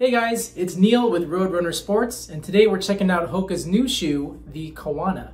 Hey guys, it's Neil with Roadrunner Sports, and today we're checking out Hoka's new shoe, the Kawana.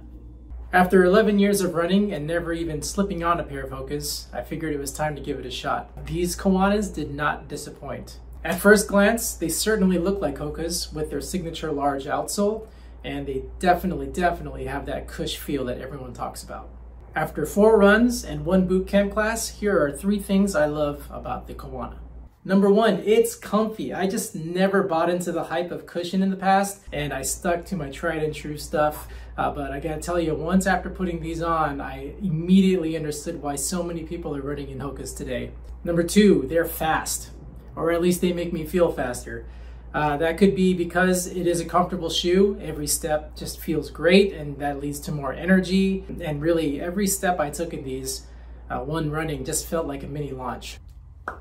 After 11 years of running and never even slipping on a pair of Hoka's, I figured it was time to give it a shot. These Kawanas did not disappoint. At first glance, they certainly look like Hoka's with their signature large outsole, and they definitely, definitely have that cush feel that everyone talks about. After four runs and one boot camp class, here are three things I love about the Kawana. Number one, it's comfy. I just never bought into the hype of cushion in the past, and I stuck to my tried and true stuff. Uh, but I gotta tell you, once after putting these on, I immediately understood why so many people are running in Hoka's today. Number two, they're fast, or at least they make me feel faster. Uh, that could be because it is a comfortable shoe. Every step just feels great, and that leads to more energy. And really, every step I took in these, uh, one running, just felt like a mini launch.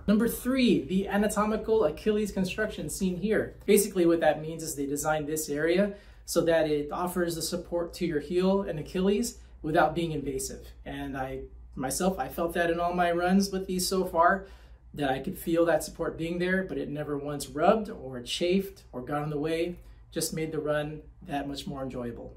Number three, the anatomical Achilles construction seen here. Basically what that means is they designed this area so that it offers the support to your heel and Achilles without being invasive. And I, myself, I felt that in all my runs with these so far, that I could feel that support being there, but it never once rubbed or chafed or got in the way, just made the run that much more enjoyable.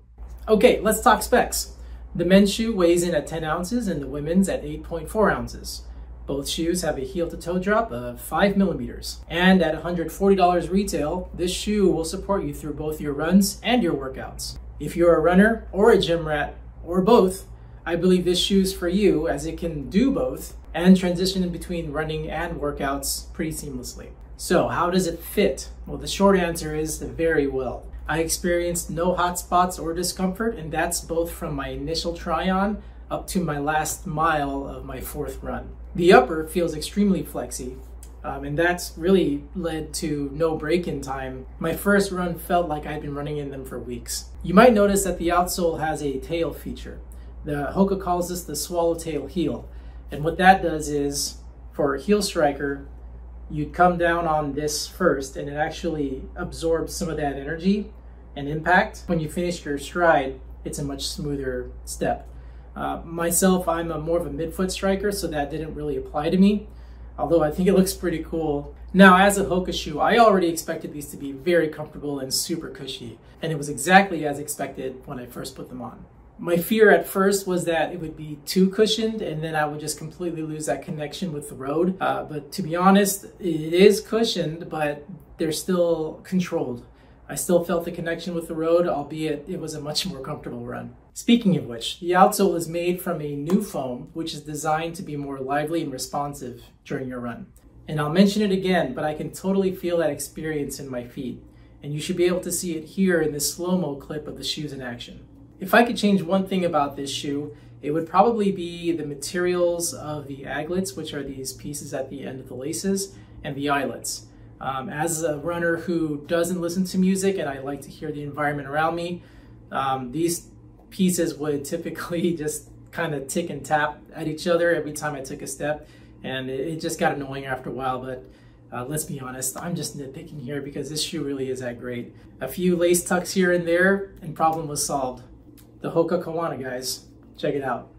Okay, let's talk specs. The men's shoe weighs in at 10 ounces and the women's at 8.4 ounces. Both shoes have a heel to toe drop of 5 millimeters. And at $140 retail, this shoe will support you through both your runs and your workouts. If you're a runner or a gym rat or both, I believe this shoe is for you as it can do both and transition in between running and workouts pretty seamlessly. So how does it fit? Well, the short answer is very well. I experienced no hot spots or discomfort, and that's both from my initial try on up to my last mile of my fourth run. The upper feels extremely flexy, um, and that's really led to no break-in time. My first run felt like I'd been running in them for weeks. You might notice that the outsole has a tail feature. The Hoka calls this the swallowtail heel. And what that does is, for a heel striker, you'd come down on this first and it actually absorbs some of that energy and impact. When you finish your stride, it's a much smoother step. Uh, myself, I'm a more of a midfoot striker, so that didn't really apply to me, although I think it looks pretty cool. Now, as a Hoka shoe, I already expected these to be very comfortable and super cushy, and it was exactly as expected when I first put them on. My fear at first was that it would be too cushioned and then I would just completely lose that connection with the road. Uh, but to be honest, it is cushioned, but they're still controlled. I still felt the connection with the road, albeit it was a much more comfortable run. Speaking of which, the outsole is made from a new foam, which is designed to be more lively and responsive during your run. And I'll mention it again, but I can totally feel that experience in my feet. And you should be able to see it here in this slow-mo clip of the shoes in action. If I could change one thing about this shoe, it would probably be the materials of the aglets, which are these pieces at the end of the laces, and the eyelets. Um, as a runner who doesn't listen to music and I like to hear the environment around me, um, these pieces would typically just kind of tick and tap at each other every time I took a step. And it, it just got annoying after a while, but uh, let's be honest, I'm just nitpicking here because this shoe really is that great. A few lace tucks here and there and problem was solved. The Hoka Kawana guys, check it out.